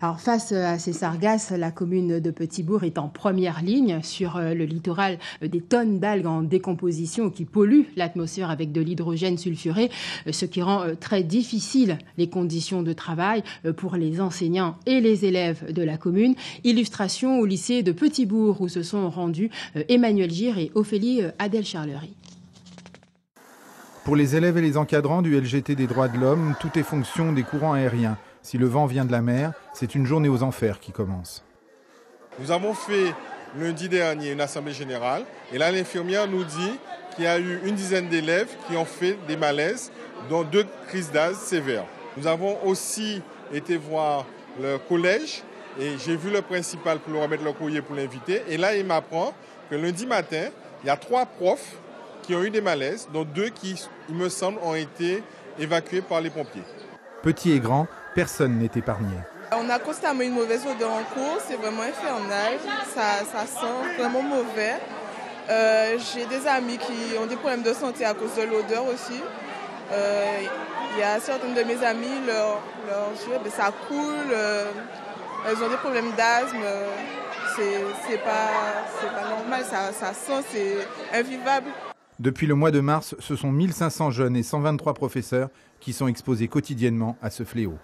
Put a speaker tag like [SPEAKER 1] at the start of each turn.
[SPEAKER 1] Alors face à ces sargasses, la commune de Petitbourg est en première ligne sur euh, le littoral. Euh, des tonnes d'algues en décomposition qui polluent l'atmosphère avec de l'hydrogène sulfuré, euh, ce qui rend très difficile les conditions de travail pour les enseignants et les élèves de la commune. Illustration au lycée de Petitbourg où se sont rendus Emmanuel Gire et Ophélie Adèle Charlery.
[SPEAKER 2] Pour les élèves et les encadrants du LGT des droits de l'homme, tout est fonction des courants aériens. Si le vent vient de la mer, c'est une journée aux enfers qui commence.
[SPEAKER 3] Nous avons fait lundi dernier une assemblée générale et là l'infirmière nous dit qu'il y a eu une dizaine d'élèves qui ont fait des malaises, dont deux crises d'asthme sévères. Nous avons aussi été voir le collège et j'ai vu le principal pour lui remettre le courrier pour l'inviter. Et là, il m'apprend que lundi matin, il y a trois profs qui ont eu des malaises, dont deux qui, il me semble, ont été évacués par les pompiers.
[SPEAKER 2] Petit et grand, personne n'est épargné.
[SPEAKER 4] On a constamment une mauvaise odeur en cours, c'est vraiment infernal, ça, ça sent vraiment mauvais. Euh, j'ai des amis qui ont des problèmes de santé à cause de l'odeur aussi. Euh, il y a certaines de mes amies, leurs yeux, ben, ça coule, euh, elles ont des problèmes d'asthme. c'est pas, pas normal, ça, ça sent, c'est invivable.
[SPEAKER 2] Depuis le mois de mars, ce sont 1500 jeunes et 123 professeurs qui sont exposés quotidiennement à ce fléau.